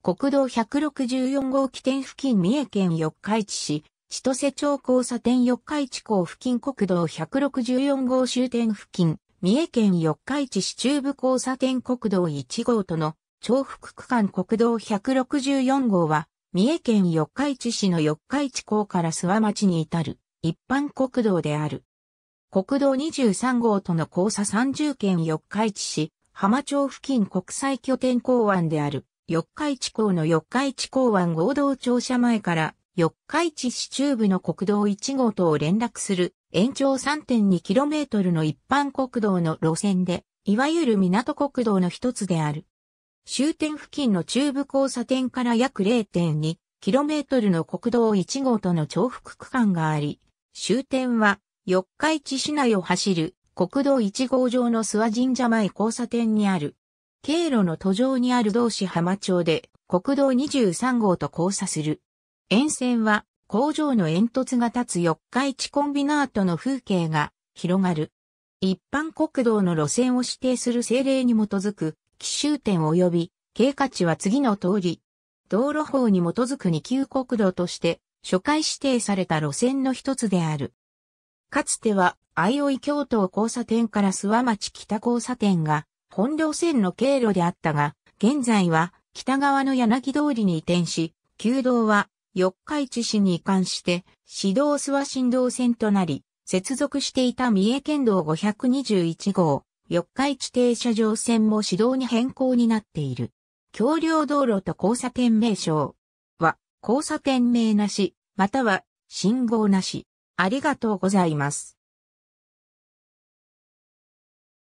国道164号起点付近三重県四日市市、千歳町交差点四日市港付近国道164号終点付近、三重県四日市市中部交差点国道1号との重複区間国道164号は、三重県四日市市の四日市港から諏訪町に至る一般国道である。国道23号との交差30県四日市市、浜町付近国際拠点港湾である、四日市港の四日市港湾合同庁舎前から四日市市中部の国道1号とを連絡する延長 3.2km の一般国道の路線で、いわゆる港国道の一つである。終点付近の中部交差点から約 0.2km の国道1号との重複区間があり、終点は四日市市内を走る国道1号上の諏訪神社前交差点にある。経路の途上にある同市浜町で国道23号と交差する。沿線は工場の煙突が立つ四日市コンビナートの風景が広がる。一般国道の路線を指定する政令に基づく奇襲点及び経過値は次の通り。道路法に基づく二級国道として初回指定された路線の一つである。かつては、相生京都交差点から諏訪町北交差点が本路線の経路であったが、現在は北側の柳通りに移転し、旧道は四日市市に移管して、市道諏訪新道線となり、接続していた三重県道521号、四日市停車場線も市道に変更になっている。橋梁道路と交差点名称は、交差点名なし、または信号なし。ありがとうございます。